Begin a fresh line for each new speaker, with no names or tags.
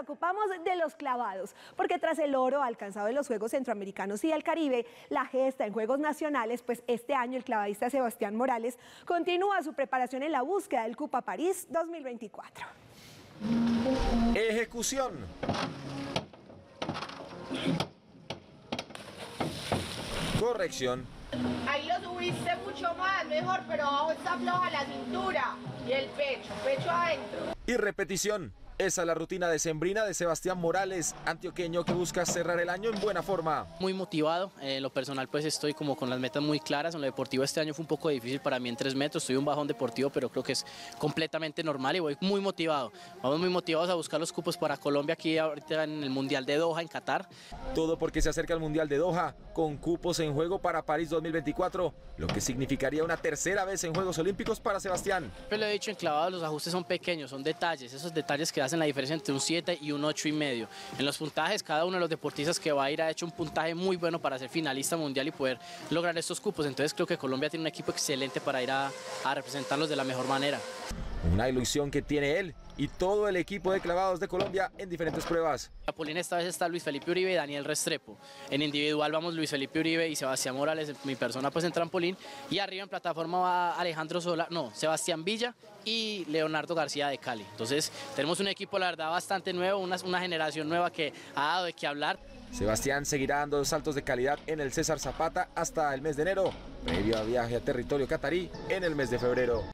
ocupamos de los clavados, porque tras el oro alcanzado en los Juegos Centroamericanos y del Caribe, la gesta en Juegos Nacionales, pues este año el clavadista Sebastián Morales continúa su preparación en la búsqueda del Cupa París 2024.
Ejecución. Corrección.
Ahí lo subiste mucho más, mejor, pero abajo está floja la cintura y el pecho, pecho adentro.
Y repetición. Esa es la rutina de sembrina de Sebastián Morales, antioqueño que busca cerrar el año en buena forma.
Muy motivado, en lo personal pues estoy como con las metas muy claras, en lo deportivo este año fue un poco difícil para mí en tres metros, estoy un bajón deportivo pero creo que es completamente normal y voy muy motivado. Vamos muy motivados a buscar los cupos para Colombia aquí ahorita en el Mundial de Doha en Qatar.
Todo porque se acerca el Mundial de Doha, con cupos en juego para París 2024, lo que significaría una tercera vez en Juegos Olímpicos para Sebastián.
Pero lo he dicho, en clavados los ajustes son pequeños, son detalles, esos detalles que hacen la diferencia entre un 7 y un 8 y medio. En los puntajes, cada uno de los deportistas que va a ir ha hecho un puntaje muy bueno para ser finalista mundial y poder lograr estos cupos. Entonces creo que Colombia tiene un equipo excelente para ir a representarlos de la mejor manera.
Una ilusión que tiene él y todo el equipo de clavados de Colombia en diferentes pruebas.
Polín esta vez está Luis Felipe Uribe y Daniel Restrepo. En individual vamos Luis Felipe Uribe y Sebastián Morales, mi persona pues en trampolín. Y arriba en plataforma va Alejandro Sola, no, Sebastián Villa y Leonardo García de Cali. Entonces tenemos un equipo la verdad bastante nuevo, una, una generación nueva que ha dado de qué hablar.
Sebastián seguirá dando saltos de calidad en el César Zapata hasta el mes de enero, previo a viaje a territorio catarí en el mes de febrero.